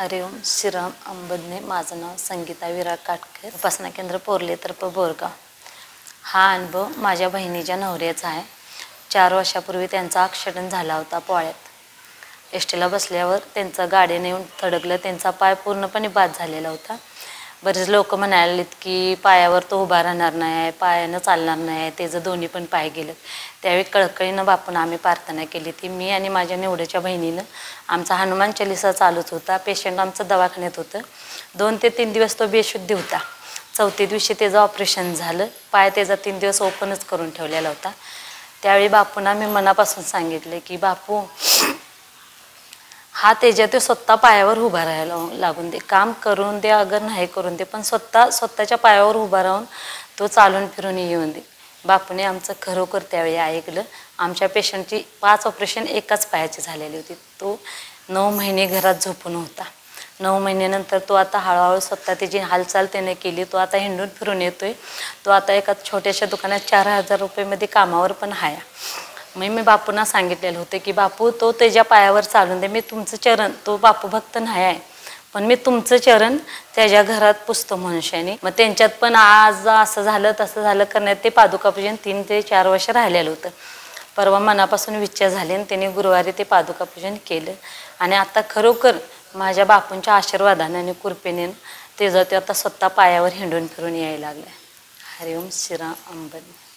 हरिओम श्रीराम अंबदने माझं नाव संगीता विरा काटकर. उपासना केंद्र पोरले तर्फ बोरगाव. हा अनुभव माझ्या बहिणीच्या नवऱ्याचा आहे. चार वर्षापूर्वी त्यांचा ॲक्सिडेंट झाला होता पोळ्यात. एस टीला बसल्यावर त्यांचं गाडीने येऊन थडकलं त्यांचा पाय पूर्णपणे बाद झालेला होता. बरेच लोक म्हणालेत की पायावर तो उभा राहणार नाही पायानं चालणार नाही त्याचं दोन्ही पण पाय गेलं त्यावेळी कळकळीनं बापून आम्ही प्रार्थना केली ती. मी आणि माझ्या निवड्याच्या बहिणीनं आमचा हनुमान चालिसा चालूच होता. पेशंट आमचं दवाखान्यात होतं. दोन ते तीन दिवस तो बेशुद्धी होता. चौथे दिवशी त्याचं ऑपरेशन झालं. पाय त्याचा तीन दिवस ओपनच करून ठेवलेला होता. त्यावेळी बापूंना मी मनापासून सांगितले की बापू हा त्याच्या ते स्वतः पायावर उभा राहायला लागून दे. काम करून दे अगर नाही करून दे पण स्वतः स्वतःच्या पायावर उभा राहून तो चालून फिरून येऊन दे. बापूने आमचं खरोखर त्यावेळी ऐकलं. आमच्या पेशंटची पाच ऑपरेशन एकाच पायाची झालेली होती. तो नऊ महिने घरात झोपून होता. नऊ महिन्यानंतर तो आता हळूहळू स्वतः त्याची हालचाल त्याने केली. तो आता हिंडून फिरून येतोय. तो आता एका छोट्याशा दुकानात चार हजार रुपयेमध्ये कामावर पण आहे मग मी बापूंना सांगितलेलं होतं की बापू तो त्याच्या पायावर चालून दे. मी तुमचं चरण तो बापू भक्त नाही आहे. पण मी तुमचं चरण त्याच्या घरात पुसतो मनुष्याने. मग त्यांच्यात पण आज असं झालं तसं झालं करण्यात ते पादुका पूजन तीन ते चार वर्ष राहिलेलं होतं. परवा मनापासून विच्छा झाली आणि त्यांनी गुरुवारी ते पादुका पूजन केलं. आणि आता खरोखर माझ्या बापूंच्या आशीर्वादाने आणि कृपेने ते ते आता स्वतः पायावर हिंडून फिरून यायला लागलं. हरिओम श्रीराम अंबन